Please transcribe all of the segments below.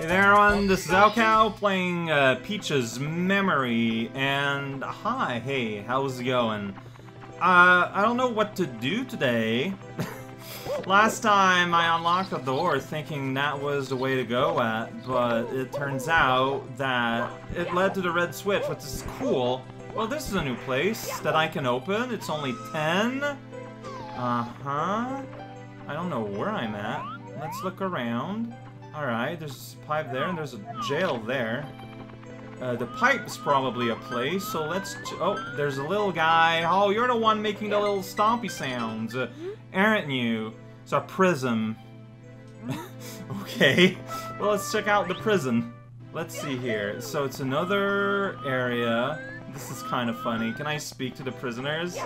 Hey there everyone, this is raocow playing uh, Peach's Memory, and hi, hey, how's it going? Uh, I don't know what to do today. Last time I unlocked a door thinking that was the way to go at, but it turns out that it led to the red switch, which is cool. Well, this is a new place that I can open. It's only 10. Uh-huh. I don't know where I'm at. Let's look around. Alright, there's a pipe there, and there's a jail there. Uh, the pipe's probably a place, so let's... Oh, there's a little guy. Oh, you're the one making the little stompy sounds, uh, aren't you? It's a prism. okay, well, let's check out the prison. Let's see here. So it's another area. This is kind of funny. Can I speak to the prisoners?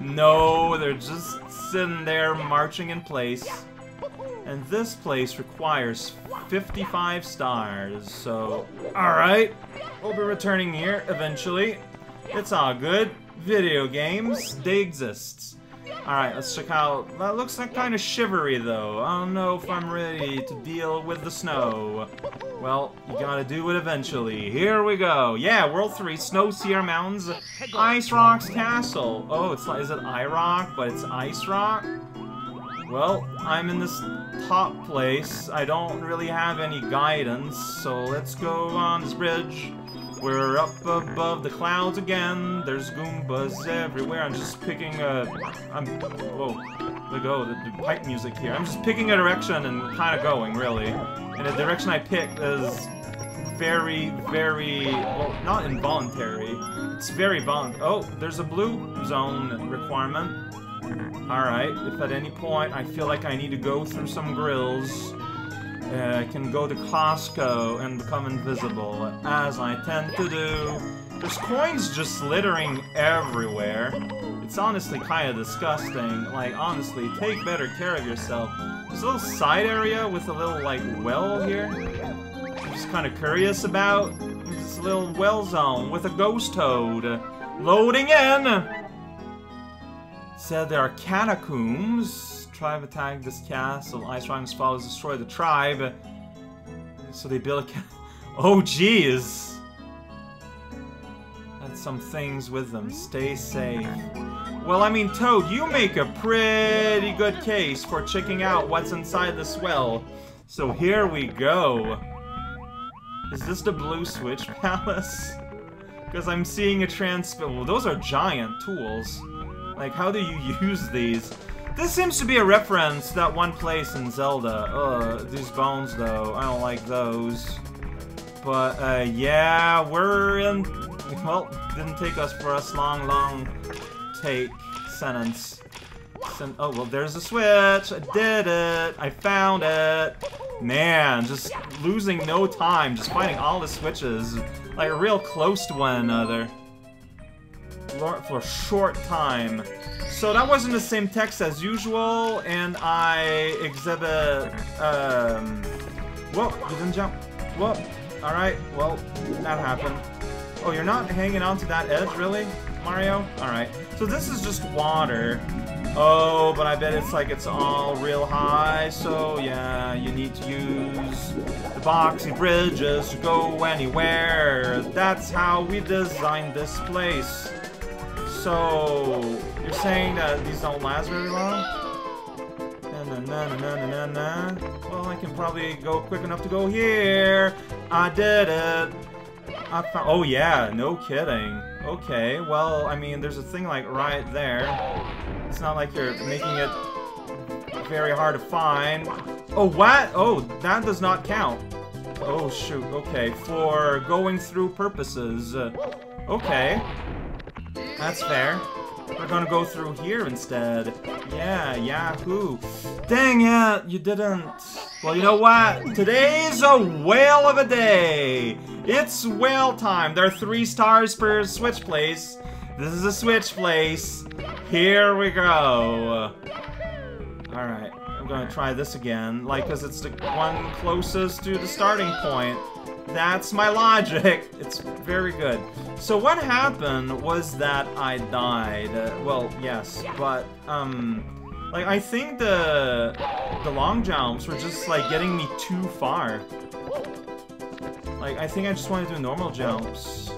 No, they're just sitting there marching in place. And this place requires 55 stars, so... Alright, we'll be returning here eventually. It's all good. Video games, they exist. Alright, let's check out... That looks like kind of shivery, though. I don't know if I'm ready to deal with the snow. Well, you gotta do it eventually. Here we go. Yeah, World 3, Snow Sierra Mountains, Ice Rock's Castle. Oh, it's is it I Rock, but it's Ice Rock? Well, I'm in this top place. I don't really have any guidance, so let's go on this bridge. We're up above the clouds again. There's Goombas everywhere. I'm just picking a... I'm... Whoa. Let go. The, the pipe music here. I'm just picking a direction and kind of going, really. And the direction I pick is very, very... Well, not involuntary. It's very voluntary. Oh, there's a blue zone requirement. Alright, if at any point I feel like I need to go through some grills, uh, I can go to Costco and become invisible, as I tend to do. There's coins just littering everywhere. It's honestly kind of disgusting. Like, honestly, take better care of yourself. There's a little side area with a little, like, well here. I'm just kind of curious about. This little well zone with a ghost toad. Loading in! Said there are catacombs. Tribe attacked this castle. Ice Rhyme's followers destroy the tribe. So they build a Oh jeez! Had some things with them. Stay safe. Well, I mean, Toad, you make a pretty good case for checking out what's inside this well. So here we go. Is this the Blue Switch Palace? Because I'm seeing a trans... Well, those are giant tools. Like, how do you use these? This seems to be a reference to that one place in Zelda. Ugh, these bones, though. I don't like those. But, uh, yeah, we're in... Well, didn't take us for a long, long take sentence. Sen oh, well, there's a switch. I did it. I found it. Man, just losing no time. Just finding all the switches. Like, real close to one another for a short time. So that wasn't the same text as usual, and I exhibit, um, whoa, you didn't jump, whoa, alright, well, that happened. Oh, you're not hanging on to that edge, really, Mario? Alright, so this is just water. Oh, but I bet it's like it's all real high, so yeah, you need to use the boxy bridges to go anywhere. That's how we designed this place. So, you're saying that these don't last very long? Na, na, na, na, well, I can probably go quick enough to go here. I did it. I found. Oh yeah, no kidding. Okay, well, I mean, there's a thing like right there. It's not like you're making it very hard to find. Oh, what? Oh, that does not count. Oh shoot. Okay, for going through purposes. Uh, okay. That's fair. We're gonna go through here instead. Yeah, yahoo. Dang it, you didn't. Well, you know what? Today's a whale of a day. It's whale time. There are three stars per switch place. This is a switch place. Here we go. Alright, I'm gonna try this again. Like, because it's the one closest to the starting point. That's my logic. It's very good. So what happened was that I died. Uh, well, yes, but, um... Like, I think the the long jumps were just, like, getting me too far. Like, I think I just want to do normal jumps.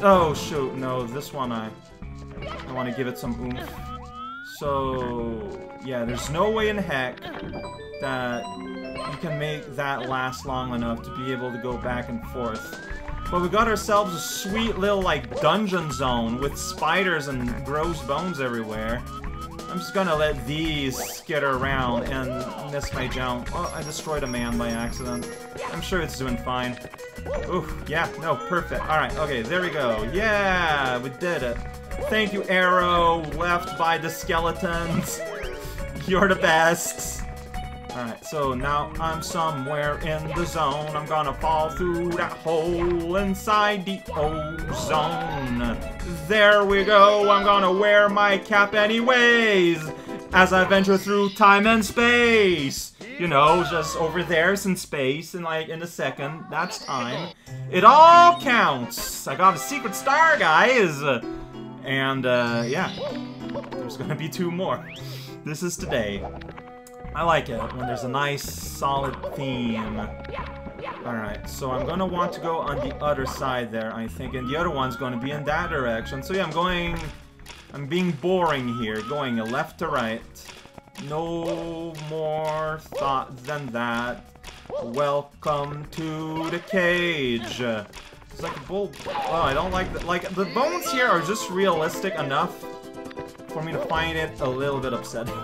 Oh, shoot, no, this one I... I want to give it some oomph. So, yeah, there's no way in heck that you can make that last long enough to be able to go back and forth. But we got ourselves a sweet little, like, dungeon zone with spiders and gross bones everywhere. I'm just gonna let these skitter around and miss my jump. Oh, I destroyed a man by accident. I'm sure it's doing fine. Oof, yeah, no, perfect. Alright, okay, there we go. Yeah, we did it. Thank you, Arrow, left by the skeletons. You're the best. Alright, so now I'm somewhere in the zone. I'm gonna fall through that hole inside the ozone. There we go, I'm gonna wear my cap anyways! As I venture through time and space! You know, just over there's in space, and like in a second, that's time. It all counts! I got a secret star, guys! And, uh, yeah. There's gonna be two more. This is today. I like it when there's a nice, solid theme. Alright, so I'm gonna want to go on the other side there, I think, and the other one's gonna be in that direction. So yeah, I'm going... I'm being boring here, going left to right. No more thought than that. Welcome to the cage. It's like a bull... Oh, I don't like... The, like, the bones here are just realistic enough for me to find it a little bit upsetting.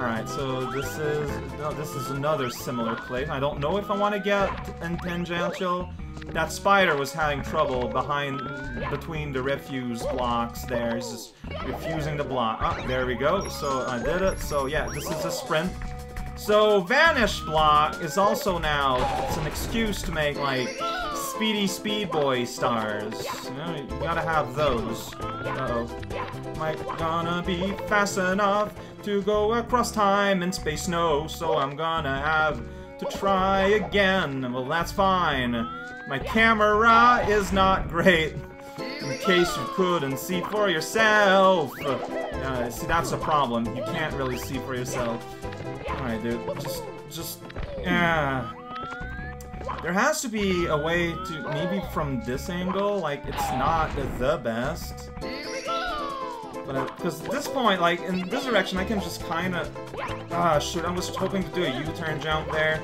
Alright, so this is this is another similar place. I don't know if I want to get in tangential. That spider was having trouble behind between the refuse blocks there. He's just refusing the block. Oh, there we go. So I did it. So yeah, this is a sprint. So Vanish block is also now it's an excuse to make like Speedy Speed Boy stars. You, know, you gotta have those. Uh oh Am I gonna be fast enough to go across time and space? No, so I'm gonna have to try again. Well, that's fine. My camera is not great. In case you couldn't see for yourself. Uh, see, that's a problem. You can't really see for yourself. Alright, dude. Just, just, yeah. There has to be a way to, maybe from this angle, like, it's not the best. But, because at this point, like, in this direction, I can just kind of, ah, shoot, I was hoping to do a U-turn jump there.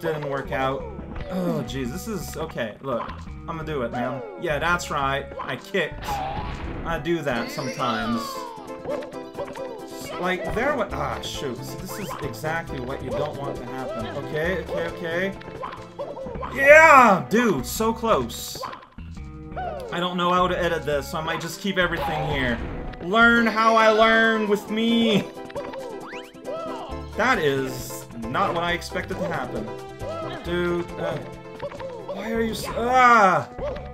Didn't work out. Oh, jeez, this is, okay, look, I'm gonna do it, man. Yeah, that's right, I kicked. I do that sometimes. Like, there what- ah, shoot, this is exactly what you don't want to happen. Okay, okay, okay. Yeah! Dude, so close. I don't know how to edit this, so I might just keep everything here. Learn how I learn with me! That is not what I expected to happen. Dude, uh, why are you so, ah!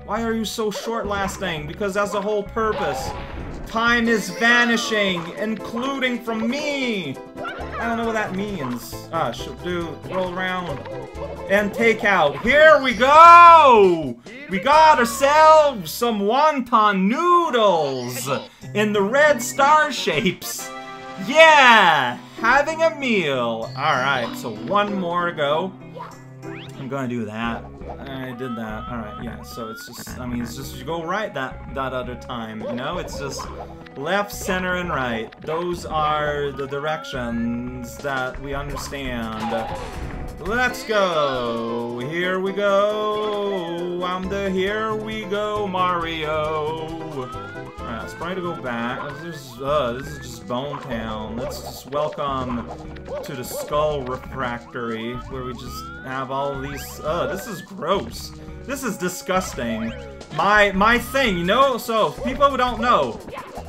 Why are you so short-lasting? Because that's the whole purpose. Time is vanishing, including from me! I don't know what that means. Ah, she'll do roll around and take out. Here we go! We got ourselves some wonton noodles in the red star shapes. Yeah! Having a meal. Alright, so one more to go. I'm gonna do that. I did that. Alright, yeah, so it's just, I mean, it's just, you go right that, that other time, you know? It's just left, center, and right. Those are the directions that we understand. Let's go! Here we go! I'm the here we go Mario! Alright, let's try to go back. Uh, this is just Bone Town. Let's just welcome to the Skull Refractory, where we just have all these... Uh, this is gross. This is disgusting. My, my thing, you know? So, people who don't know,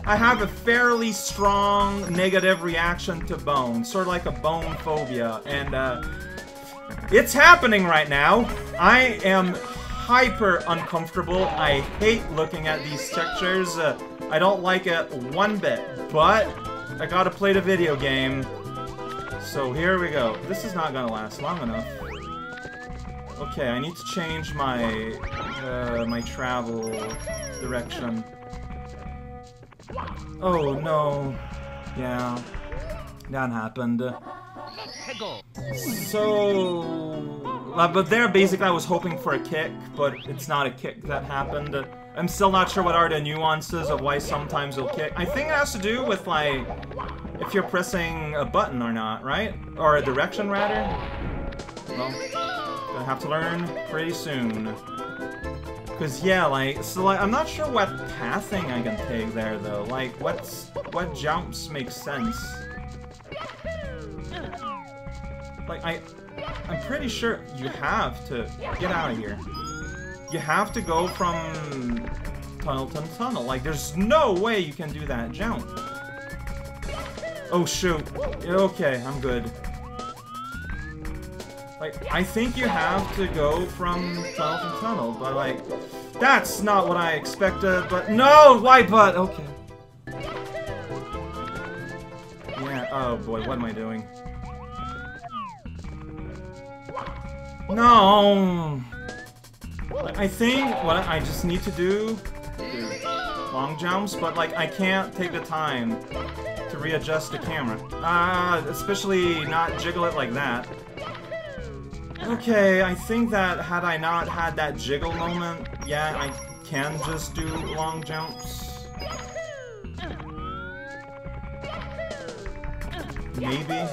I have a fairly strong negative reaction to bone, sort of like a bone phobia, and, uh, it's happening right now. I am hyper uncomfortable. I hate looking at these textures. Uh, I don't like it one bit, but I gotta play the video game. So here we go. This is not gonna last long enough. Okay, I need to change my uh, my travel direction. Oh no. Yeah, that happened. So, uh, but there, basically, I was hoping for a kick, but it's not a kick that happened. I'm still not sure what are the nuances of why sometimes it'll kick. I think it has to do with, like, if you're pressing a button or not, right? Or a direction, rather? Well, gonna have to learn pretty soon. Cause yeah, like, so like, I'm not sure what pathing I can take there, though. Like, what's, what jumps make sense? Like, I, I'm pretty sure you have to get out of here. You have to go from tunnel to tunnel. Like, there's no way you can do that jump. Oh, shoot. Okay, I'm good. Like, I think you have to go from tunnel to tunnel, but like, that's not what I expected, but no! Why but? Okay. Yeah, oh boy, what am I doing? No! I think what I just need to do, long jumps, but like I can't take the time to readjust the camera. Ah, uh, especially not jiggle it like that. Okay, I think that had I not had that jiggle moment, yeah, I can just do long jumps. Maybe.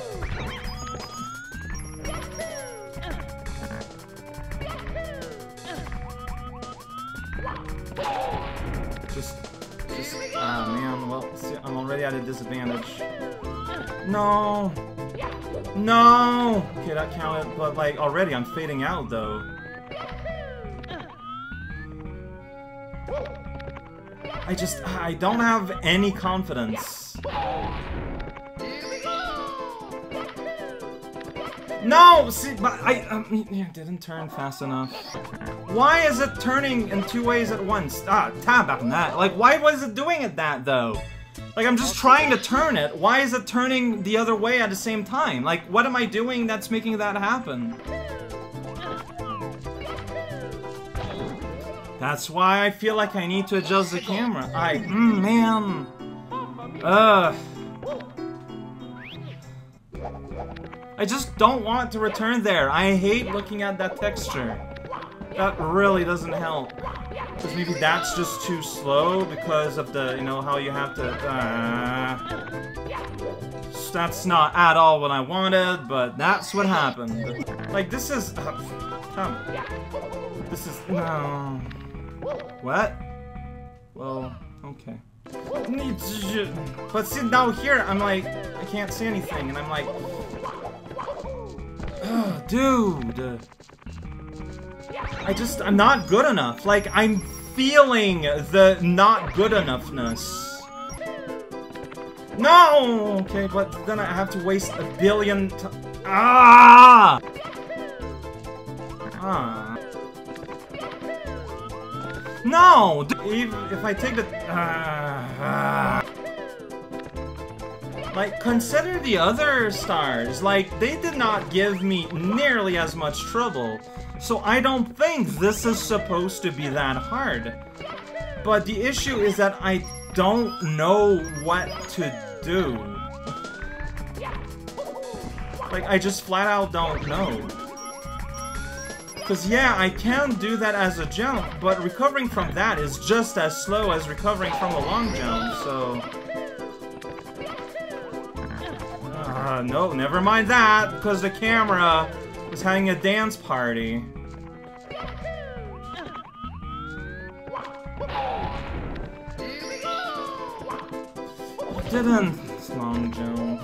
Just, ah man, well, see, I'm already at a disadvantage. No! No! Okay, that counted, but like, already I'm fading out though. I just, I don't have any confidence. No! See, but I yeah, didn't turn fast enough. Why is it turning in two ways at once? Ah, tab on that. Like, why was it doing it that, though? Like, I'm just trying to turn it. Why is it turning the other way at the same time? Like, what am I doing that's making that happen? That's why I feel like I need to adjust the camera. I, mm, man. Ugh. I just don't want to return there. I hate looking at that texture. That really doesn't help. Because maybe that's just too slow because of the, you know, how you have to... Uh, that's not at all what I wanted, but that's what happened. Like, this is... Uh, this is... No... What? Well, okay. But see, now here, I'm like, I can't see anything, and I'm like, oh, dude. I just, I'm not good enough. Like, I'm feeling the not good enoughness. No! Okay, but then I have to waste a billion Ah! Ah. No! If, if I take the... Uh, uh, like, consider the other stars. Like, they did not give me nearly as much trouble. So I don't think this is supposed to be that hard. But the issue is that I don't know what to do. Like, I just flat out don't know. Because yeah, I can do that as a jump, but recovering from that is just as slow as recovering from a long jump, so... Uh, no, never mind that, because the camera was having a dance party. Didn't long jump.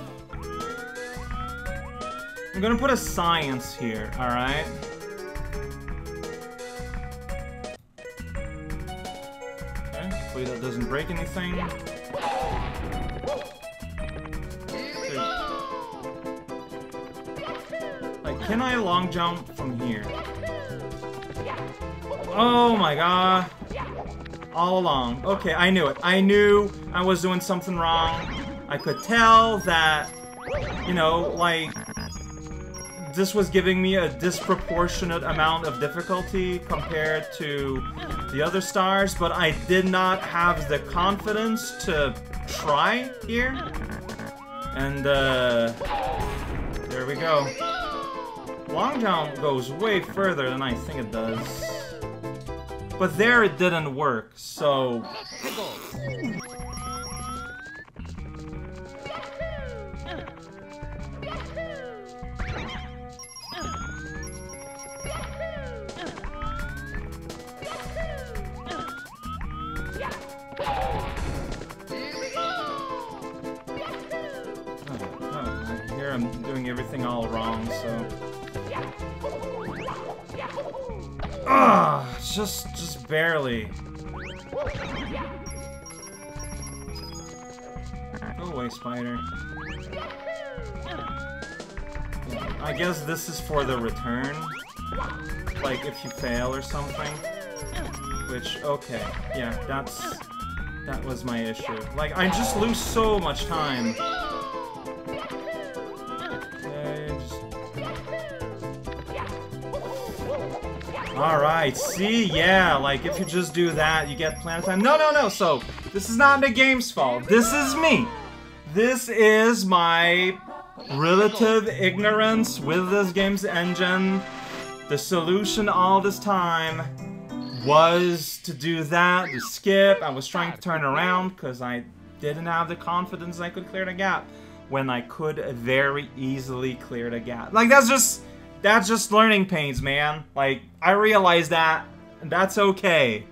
I'm gonna put a science here, alright? Hopefully that doesn't break anything. Like, can I long jump from here? Oh my god. All along. Okay, I knew it. I knew I was doing something wrong. I could tell that, you know, like, this was giving me a disproportionate amount of difficulty compared to the other stars, but I did not have the confidence to try here. And, uh... There we go. Long jump goes way further than I think it does. But there it didn't work, so... doing everything all wrong, so... Ah, just, just barely. Go away, spider. I guess this is for the return. Like, if you fail or something. Which, okay. Yeah, that's... That was my issue. Like, I just lose so much time. Alright, see? Yeah, like, if you just do that, you get planet time. No, no, no, so, this is not the game's fault. This is me. This is my relative ignorance with this game's engine. The solution all this time was to do that, to skip. I was trying to turn around because I didn't have the confidence I could clear the gap when I could very easily clear the gap. Like, that's just that's just learning pains, man. Like, I realize that, and that's okay.